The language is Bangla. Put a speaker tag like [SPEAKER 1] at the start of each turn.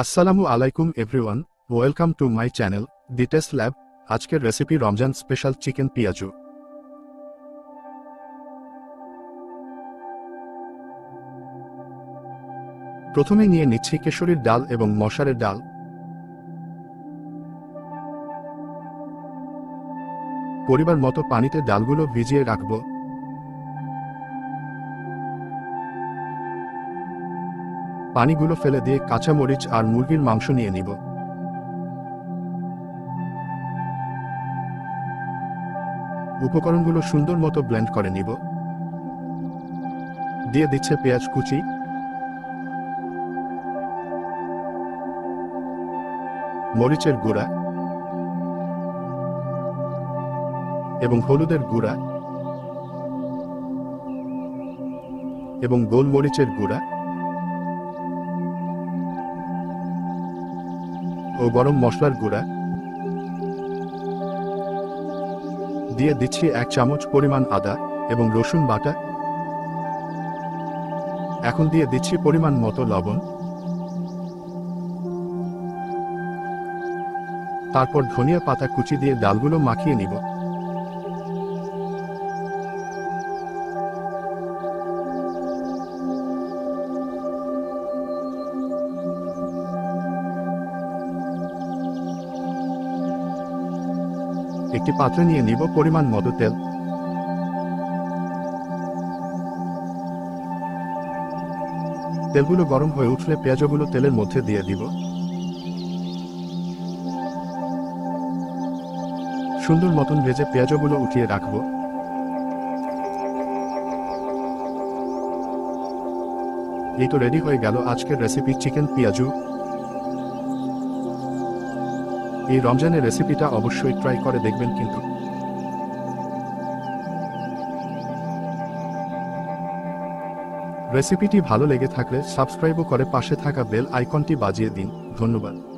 [SPEAKER 1] আসসালামু আলাইকুম everyone, welcome to my channel, the taste lab, আজকের recipe Ramzan special chicken piyaju. প্রথমে নিয়ে নিচ্ছি কেশরীর ডাল এবং মশারের ডাল। পরিবার মতো পানিতে ডালগুলো ভিজিয়ে রাখব। পানিগুলো ফেলে দিয়ে কাঁচামরিচ আর মুরগির মাংস নিয়ে নিব। উপকরণগুলো সুন্দর মতো ব্লেন্ড করে নিব। দিয়ে দিচ্ছে পেঁয়াজ কুচি। মরিচের গুঁড়া। এবং হলুদের গুঁড়া। এবং গোলমরিচের গুঁড়া। ও গরম মশলার গুঁড়া দিয়ে দিচ্ছি এক চামচ পরিমাণ আদা এবং রসুন বাটা। এখন দিয়ে দিচ্ছি পরিমাণ মতো লবণ। তারপর ধনিয়া পাতা কুচি দিয়ে ডালগুলো মাখিয়ে নিব। একটি পাত্রে নিয়ে নিব পরিমাণ মতো তেল। তেলগুলো গরম হয়ে উঠলে পেঁয়াজগুলো তেলের মধ্যে দিয়ে দিব। সুন্দর মতন ভেজে পেঁয়াজগুলো উঠিয়ে রাখব। এই তো রেডি হয়ে গেল আজকের রেসিপি চিকেন পেঁয়াজু। এই রমজানের রেসিপিটা অবশ্যই ট্রাই করে দেখবেন কিন্তু। রেসিপিটি ভালো লেগে থাকলে সাবস্ক্রাইবও করে পাশে থাকা বেল আইকনটি বাজিয়ে দিন। ধন্যবাদ।